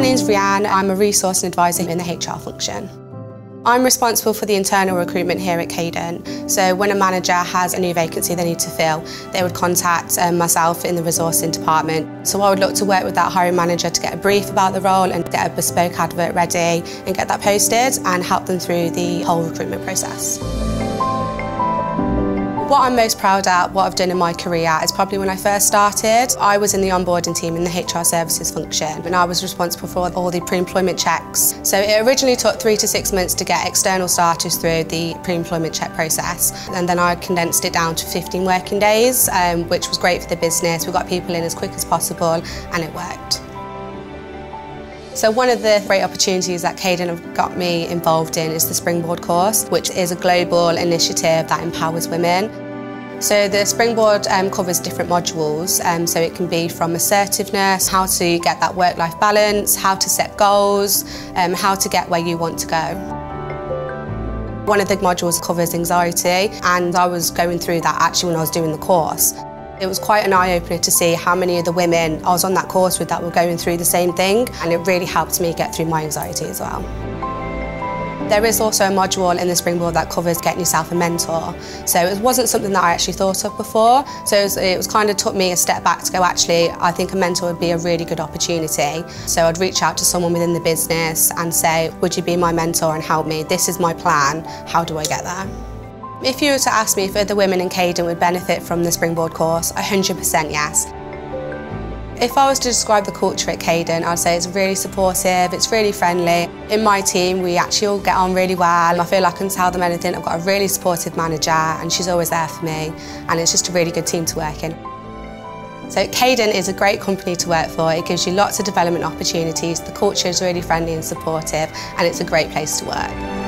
My name's Rianne. I'm a resource and advisor in the HR function. I'm responsible for the internal recruitment here at Cadent. So when a manager has a new vacancy they need to fill, they would contact um, myself in the resourcing department. So I would look to work with that hiring manager to get a brief about the role and get a bespoke advert ready and get that posted and help them through the whole recruitment process. What I'm most proud of, what I've done in my career, is probably when I first started. I was in the onboarding team in the HR services function and I was responsible for all the pre-employment checks. So it originally took three to six months to get external starters through the pre-employment check process and then I condensed it down to 15 working days, um, which was great for the business. We got people in as quick as possible and it worked. So one of the great opportunities that Cadent have got me involved in is the Springboard course, which is a global initiative that empowers women. So the Springboard um, covers different modules, um, so it can be from assertiveness, how to get that work-life balance, how to set goals, um, how to get where you want to go. One of the modules covers anxiety and I was going through that actually when I was doing the course. It was quite an eye-opener to see how many of the women I was on that course with that were going through the same thing and it really helped me get through my anxiety as well. There is also a module in the Springboard that covers getting yourself a mentor. So it wasn't something that I actually thought of before. So it was, it was kind of took me a step back to go, actually, I think a mentor would be a really good opportunity. So I'd reach out to someone within the business and say, would you be my mentor and help me? This is my plan. How do I get there? If you were to ask me if other women in Cadent would benefit from the Springboard course, 100% yes. If I was to describe the culture at Cadent, I'd say it's really supportive, it's really friendly. In my team, we actually all get on really well. I feel like I can tell them anything. I've got a really supportive manager and she's always there for me and it's just a really good team to work in. So Cadent is a great company to work for. It gives you lots of development opportunities. The culture is really friendly and supportive and it's a great place to work.